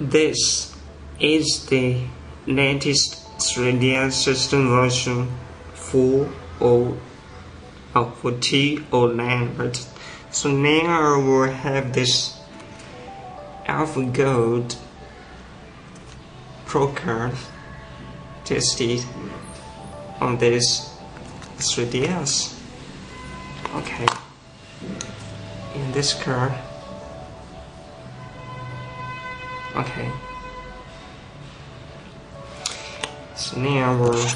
This is the latest 3DS system version 4.0 oh, uh, for T09 but so now I will have this R4 Gold Pro card tested on this 3DS okay. In this card okay. So now we're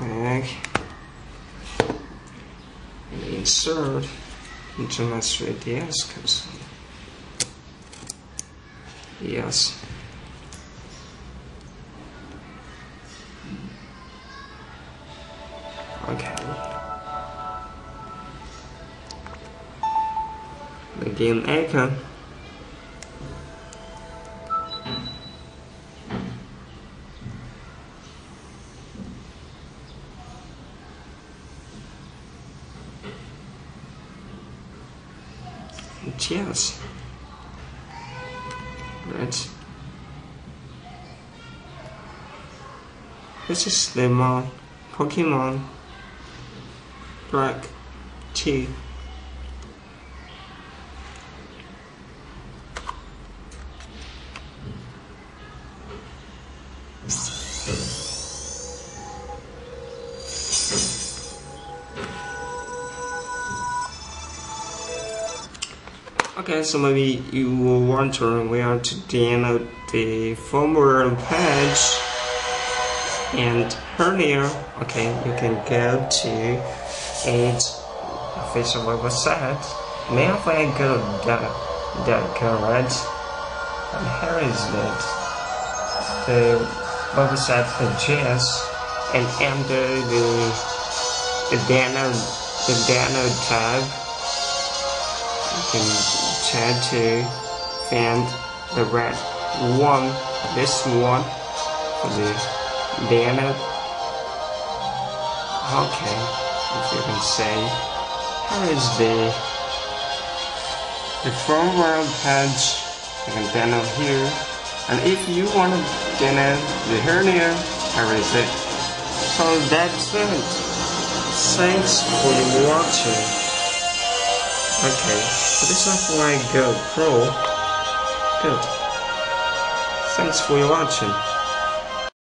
back. And insert into my 3ds console yes. Okay. The game icon Cheers. Right. This is Lemon Pokemon Black Tea. Okay, so maybe you were wondering where to download the firmware patch and earlier, okay, you can go to its official website, May I find go the mailflygo.com, right? And here is it. The website address and under the the download the download tab can try to find the red one this one for the download okay if you can say here is the the firmware patch you can download here. And if you want to download the hernia here is it? So that's it. Thanks for watching Okay, so this is why Go Pro. Good. Thanks for your watching.